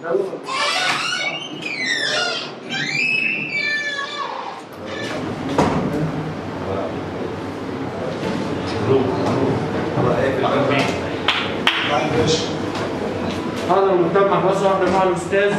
هذا المجتمع بس واحدة مع الأستاذ.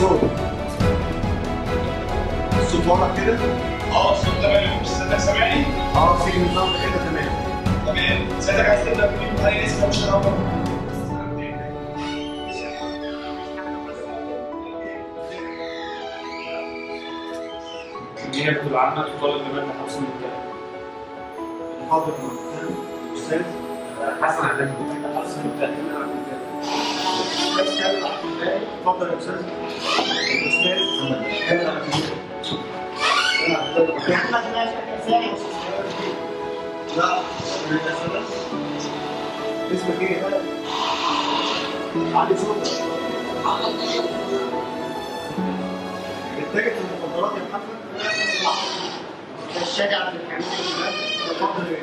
الصوت الصوت واضح كده؟ آه الصوت تمام. مش صدق سامعني؟ آه في نظام كده تمام. تمام. سيادتك عايز تبدأ منين هاي اسمه مش هنعرف الجهة بتبقى عامة تطالب بمادة حبس المتهم حاضر مع أستاذ؟ حسن عدنان حبس المتهم بس كامل عبد الله اتفضل يا أستاذ الاستاذ كامل عبد الله لا اسمك إيه بقى؟ علي صوتك في المخدرات يا محمد؟ الشجع اللي بيعملوا اتفضل